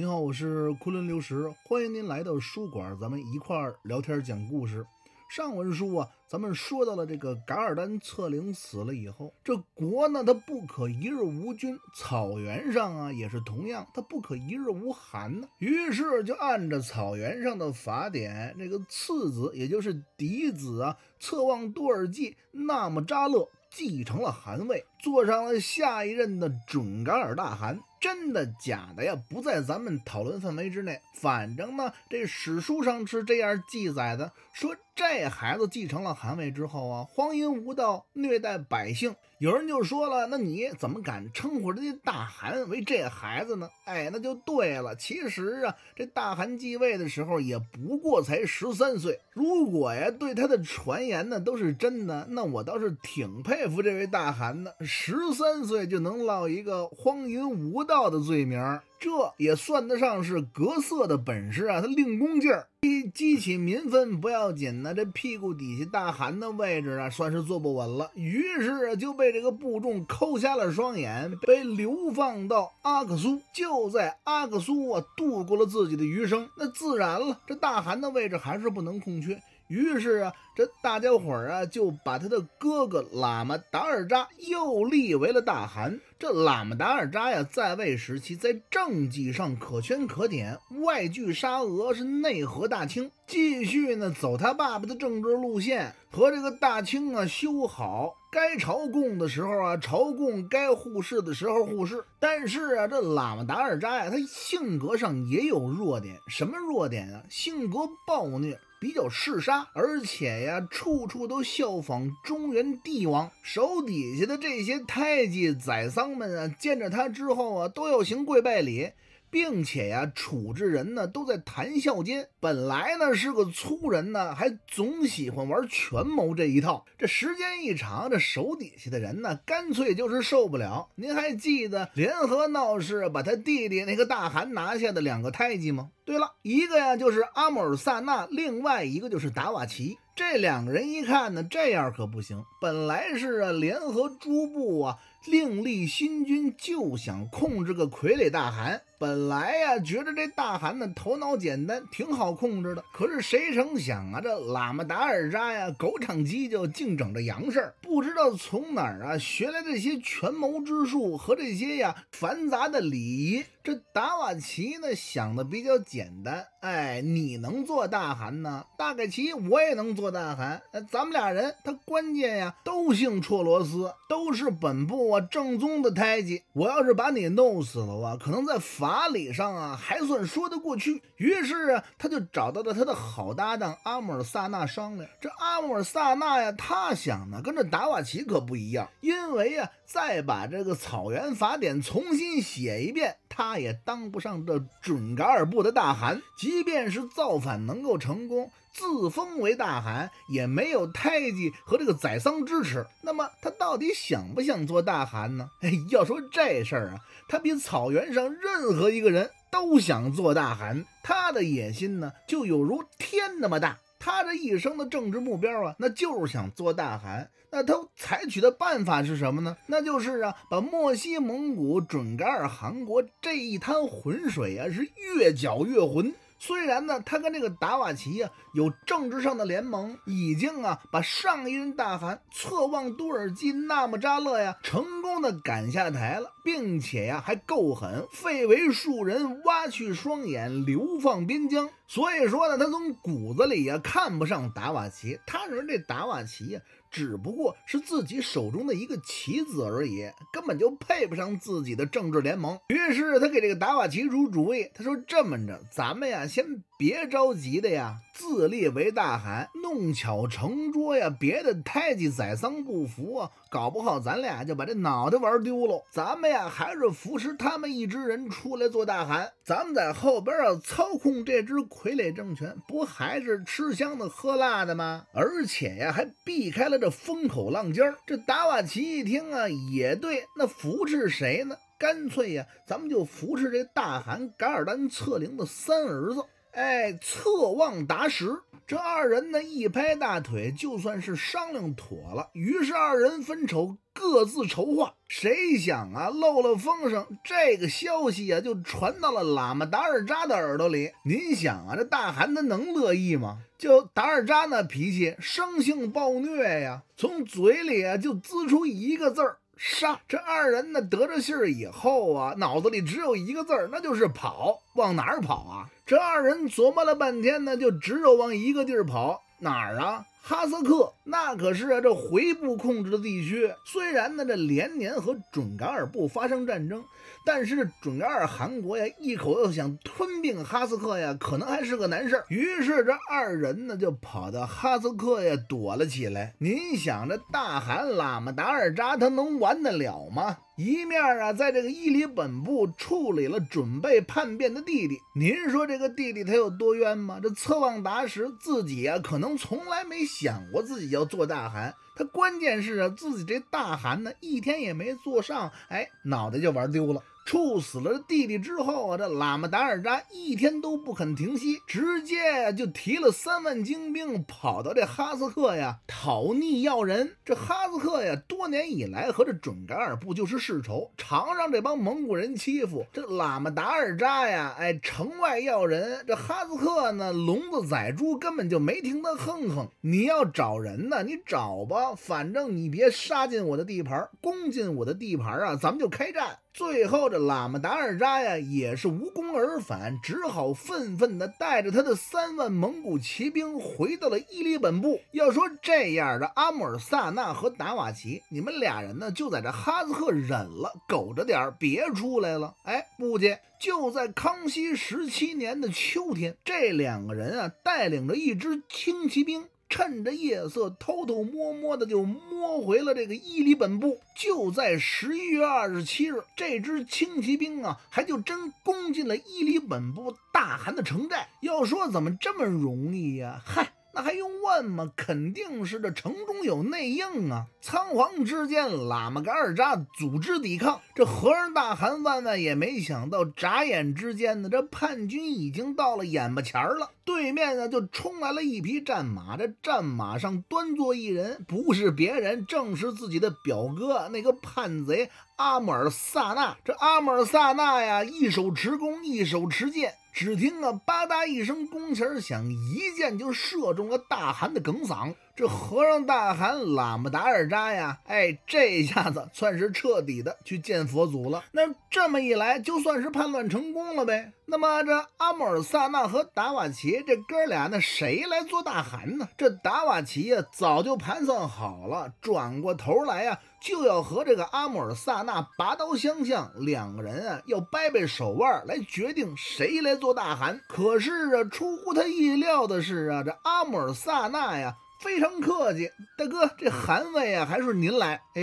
您好，我是昆仑流石，欢迎您来到书馆，咱们一块儿聊天讲故事。上文书啊，咱们说到了这个噶尔丹策凌死了以后，这国呢，它不可一日无君；草原上啊，也是同样，它不可一日无汗呢。于是就按照草原上的法典，这个次子，也就是嫡子啊，策妄多尔济纳木扎勒继承了汗位，坐上了下一任的准噶尔大汗。真的假的呀？不在咱们讨论范围之内。反正呢，这史书上是这样记载的：说这孩子继承了汗位之后啊，荒淫无道，虐待百姓。有人就说了：“那你怎么敢称呼人家大汗为这孩子呢？”哎，那就对了。其实啊，这大汗继位的时候也不过才十三岁。如果呀，对他的传言呢都是真的，那我倒是挺佩服这位大汗的。十三岁就能落一个荒淫无道道的罪名。这也算得上是格色的本事啊！他令功劲儿，激激起民愤不要紧呢，这屁股底下大汗的位置啊，算是坐不稳了。于是就被这个部众抠瞎了双眼，被流放到阿克苏。就在阿克苏啊，度过了自己的余生。那自然了，这大汗的位置还是不能空缺。于是啊，这大家伙儿啊，就把他的哥哥喇嘛达尔扎又立为了大汗。这喇嘛达尔扎呀，在位时期在政绩上可圈可点，外拒沙俄，是内合大清，继续呢走他爸爸的政治路线，和这个大清啊修好，该朝贡的时候啊朝贡，该护市的时候护市。但是啊，这喇嘛达尔扎呀，他性格上也有弱点，什么弱点啊？性格暴虐。比较嗜杀，而且呀，处处都效仿中原帝王，手底下的这些太监宰桑们啊，见着他之后啊，都要行跪拜礼。并且呀，处置人呢都在谈笑间。本来呢是个粗人呢，还总喜欢玩权谋这一套。这时间一长，这手底下的人呢，干脆就是受不了。您还记得联合闹事把他弟弟那个大汗拿下的两个太监吗？对了，一个呀就是阿穆尔萨纳，另外一个就是达瓦齐。这两个人一看呢，这样可不行。本来是啊，联合诸部啊，另立新军，就想控制个傀儡大汗。本来呀，觉得这大汗呢头脑简单，挺好控制的。可是谁成想啊，这喇嘛达尔扎呀，狗场鸡就，净整这洋事儿，不知道从哪儿啊学来这些权谋之术和这些呀繁杂的礼仪。这达瓦齐呢想的比较简简单，哎，你能做大汗呢？大概齐我也能做大汗。咱们俩人，他关键呀都姓绰罗斯，都是本部啊正宗的胎记。我要是把你弄死了啊，可能在法理上啊还算说得过去。于是啊，他就找到了他的好搭档阿穆尔萨纳商量。这阿穆尔萨纳呀，他想呢跟这达瓦齐可不一样，因为呀，再把这个草原法典重新写一遍。他也当不上这准噶尔部的大汗，即便是造反能够成功，自封为大汗，也没有太监和这个宰桑支持。那么他到底想不想做大汗呢？哎，要说这事儿啊，他比草原上任何一个人都想做大汗。他的野心呢，就有如天那么大。他这一生的政治目标啊，那就是想做大汗。那他采取的办法是什么呢？那就是啊，把墨西蒙古准噶尔汗国这一滩浑水啊，是越搅越浑。虽然呢，他跟这个达瓦齐呀有政治上的联盟，已经啊把上一任大汗策妄多尔济纳木扎勒呀成功的赶下台了，并且呀还够狠，废为庶人，挖去双眼，流放边疆。所以说呢，他从骨子里呀看不上达瓦奇，他认为这达瓦奇呀。只不过是自己手中的一个棋子而已，根本就配不上自己的政治联盟。于是他给这个达瓦奇出主意，他说：“这么着，咱们呀，先别着急的呀，自立为大汗，弄巧成拙呀，别的太监宰桑不服啊，搞不好咱俩就把这脑袋玩丢了。咱们呀，还是扶持他们一支人出来做大汗，咱们在后边啊操控这支傀儡政权，不还是吃香的喝辣的吗？而且呀，还避开了。”这风口浪尖儿，这达瓦齐一听啊，也对，那扶持谁呢？干脆呀，咱们就扶持这大汗噶尔丹策凌的三儿子，哎，侧望达什。这二人呢一拍大腿，就算是商量妥了。于是二人分丑，各自筹划。谁想啊，漏了风声，这个消息啊就传到了喇嘛达尔扎的耳朵里。您想啊，这大汗他能乐意吗？就达尔扎那脾气，生性暴虐呀，从嘴里啊就滋出一个字儿。杀！这二人呢得着信儿以后啊，脑子里只有一个字儿，那就是跑。往哪儿跑啊？这二人琢磨了半天呢，就只有往一个地儿跑。哪儿啊？哈萨克，那可是啊这回部控制的地区。虽然呢这连年和准噶尔部发生战争，但是准噶尔汗国呀一口要想吞并哈萨克呀，可能还是个难事儿。于是这二人呢就跑到哈萨克呀躲了起来。您想这大汗喇嘛达尔扎他能完得了吗？一面啊，在这个伊犁本部处理了准备叛变的弟弟。您说这个弟弟他有多冤吗？这策旺达什自己啊，可能从来没想过自己要做大汗。他关键是啊，自己这大汗呢，一天也没做上，哎，脑袋就玩丢了。处死了弟弟之后啊，这喇嘛达尔扎一天都不肯停息，直接就提了三万精兵跑到这哈萨克呀讨逆要人。这哈萨克呀多年以来和这准噶尔部就是世仇，常让这帮蒙古人欺负。这喇嘛达尔扎呀，哎，城外要人，这哈萨克呢聋子宰猪，根本就没听他哼哼。你要找人呢，你找吧，反正你别杀进我的地盘，攻进我的地盘啊，咱们就开战。最后，这喇嘛达尔扎呀也是无功而返，只好愤愤地带着他的三万蒙古骑兵回到了伊犁本部。要说这样的，阿穆尔萨纳和达瓦齐，你们俩人呢就在这哈萨克忍了，苟着点儿别出来了。哎，不接，就在康熙十七年的秋天，这两个人啊带领着一支轻骑兵。趁着夜色，偷偷摸摸的就摸回了这个伊犁本部。就在十一月二十七日，这支轻骑兵啊，还就真攻进了伊犁本部大汗的城寨。要说怎么这么容易呀？嗨！那还用问吗？肯定是这城中有内应啊！仓皇之间，喇嘛噶尔扎组织抵抗，这和尚大汗万万也没想到，眨眼之间呢，这叛军已经到了眼巴前了。对面呢，就冲来了一匹战马，这战马上端坐一人，不是别人，正是自己的表哥，那个叛贼阿姆尔萨纳。这阿姆尔萨纳呀，一手持弓，一手持剑。只听啊，吧嗒一声弓弦响，一箭就射中了大汗的梗嗓。这和尚大汗喇嘛达尔扎呀，哎，这下子算是彻底的去见佛祖了。那这么一来，就算是叛乱成功了呗。那么这阿穆尔萨纳和达瓦齐这哥俩，那谁来做大汗呢？这达瓦齐呀，早就盘算好了，转过头来呀，就要和这个阿穆尔萨纳拔刀相向，两个人啊，要掰掰手腕来决定谁来做大汗。可是啊，出乎他意料的是啊，这阿穆尔萨纳呀。非常客气，大哥，这韩位啊，还是您来。哎，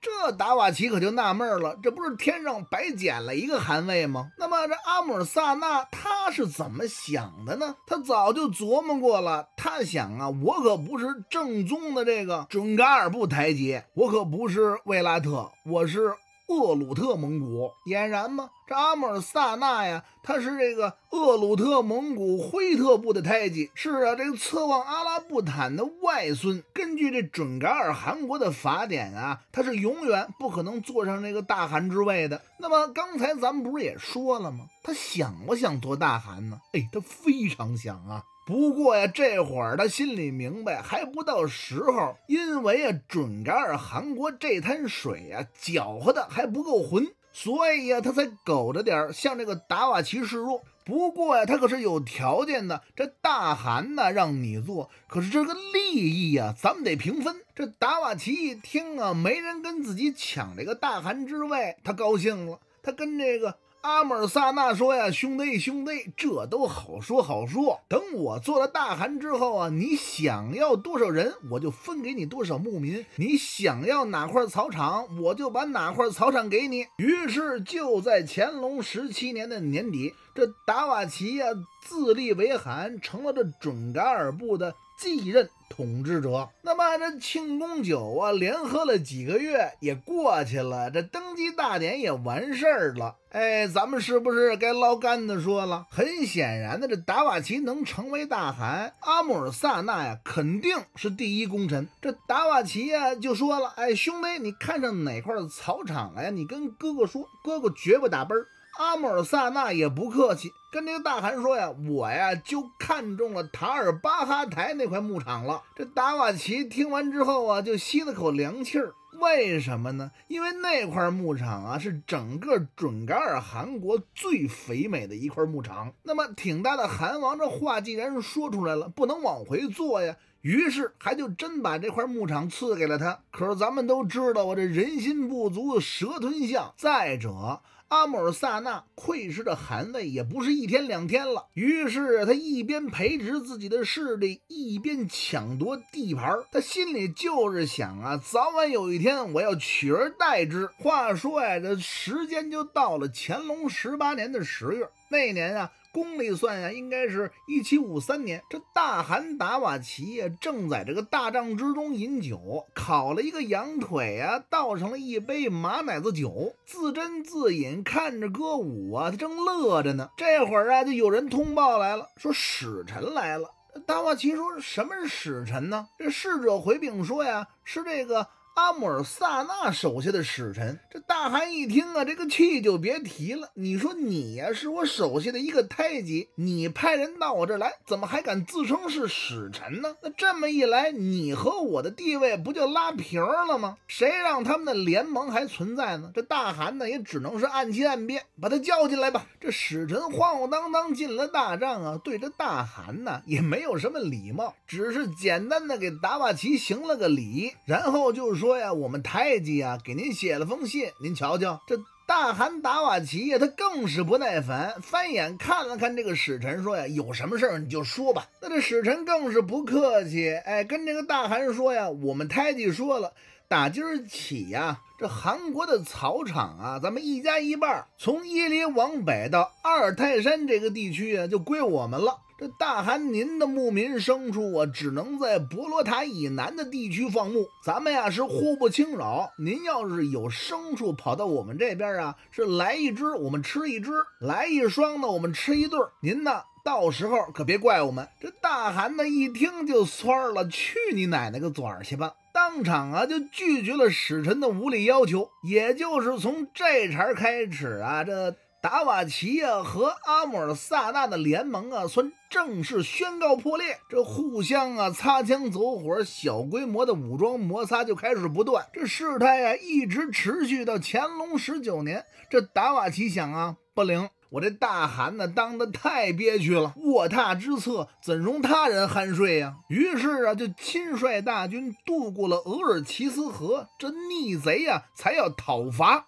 这达瓦齐可就纳闷了，这不是天上白捡了一个韩位吗？那么这阿姆尔萨纳他是怎么想的呢？他早就琢磨过了，他想啊，我可不是正宗的这个准噶尔部台阶，我可不是卫拉特，我是。厄鲁特蒙古俨然吗？这阿穆尔萨纳呀，他是这个厄鲁特蒙古辉特部的太监，是啊，这个策旺阿拉布坦的外孙。根据这准噶尔汗国的法典啊，他是永远不可能坐上这个大汗之位的。那么刚才咱们不是也说了吗？他想不想做大汗呢？哎，他非常想啊。不过呀，这会儿他心里明白，还不到时候，因为啊，准噶尔汗国这滩水呀，搅和的还不够浑，所以呀，他才苟着点向这个达瓦齐示弱。不过呀，他可是有条件的，这大汗呢让你做，可是这个利益呀，咱们得平分。这达瓦齐一听啊，没人跟自己抢这个大汗之位，他高兴了，他跟这个。阿穆尔萨纳说呀：“兄弟，兄弟，这都好说好说。等我做了大汗之后啊，你想要多少人，我就分给你多少牧民；你想要哪块草场，我就把哪块草场给你。”于是就在乾隆十七年的年底，这达瓦齐呀自立为汗，成了这准噶尔部的继任统治者。那么这庆功酒啊，连喝了几个月也过去了，这登基大典也完事儿了。哎，咱们是不是该捞干的说了？很显然的，这达瓦齐能成为大汗，阿穆尔萨那呀，肯定是第一功臣。这达瓦齐呀就说了：“哎，兄弟，你看上哪块的草场了呀？你跟哥哥说，哥哥绝不打奔儿。”阿穆尔萨纳也不客气，跟这个大汗说呀：“我呀就看中了塔尔巴哈台那块牧场了。”这达瓦齐听完之后啊，就吸了口凉气儿。为什么呢？因为那块牧场啊是整个准噶尔汗国最肥美的一块牧场。那么挺大的汗王这话既然说出来了，不能往回做呀。于是还就真把这块牧场赐给了他。可是咱们都知道啊，这人心不足蛇吞象。再者，阿姆尔萨纳窥视着汗位也不是一天两天了，于是他一边培植自己的势力，一边抢夺地盘。他心里就是想啊，早晚有一天我要取而代之。话说呀，这时间就到了乾隆十八年的十月，那年啊。公历算呀，应该是一七五三年。这大汗达瓦齐呀，正在这个大帐之中饮酒，烤了一个羊腿啊，倒上了一杯马奶子酒，自斟自饮，看着歌舞啊，他正乐着呢。这会儿啊，就有人通报来了，说使臣来了。达瓦齐说什么是使臣呢？这侍者回禀说呀，是这个。阿姆尔萨纳手下的使臣，这大汗一听啊，这个气就别提了。你说你呀，是我手下的一个太监，你派人到我这儿来，怎么还敢自称是使臣呢？那这么一来，你和我的地位不就拉平了吗？谁让他们的联盟还存在呢？这大汗呢，也只能是按期按变，把他叫进来吧。这使臣晃晃荡荡进了大帐啊，对着大汗呢，也没有什么礼貌，只是简单的给达瓦齐行了个礼，然后就说。说呀，我们太极呀，给您写了封信，您瞧瞧。这大汗达瓦齐呀，他更是不耐烦，翻眼看了看这个使臣，说呀，有什么事儿你就说吧。那这使臣更是不客气，哎，跟这个大汗说呀，我们太极说了，打今儿起呀，这韩国的草场啊，咱们一家一半，从伊犁往北到阿尔泰山这个地区啊，就归我们了。这大汗，您的牧民牲畜啊，只能在博罗塔以南的地区放牧。咱们呀是互不侵扰。您要是有牲畜跑到我们这边啊，是来一只我们吃一只，来一双呢我们吃一对。您呢，到时候可别怪我们。这大汗呢一听就酸了，去你奶奶个嘴去吧！当场啊就拒绝了使臣的无理要求。也就是从这茬开始啊，这。达瓦齐呀和阿穆尔萨纳的联盟啊，算正式宣告破裂。这互相啊擦枪走火，小规模的武装摩擦就开始不断。这事态啊一直持续到乾隆十九年。这达瓦齐想啊，不灵，我这大汗呢当的太憋屈了，卧榻之侧怎容他人酣睡呀？于是啊，就亲率大军渡过了额尔齐斯河。这逆贼呀才要讨伐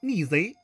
逆贼。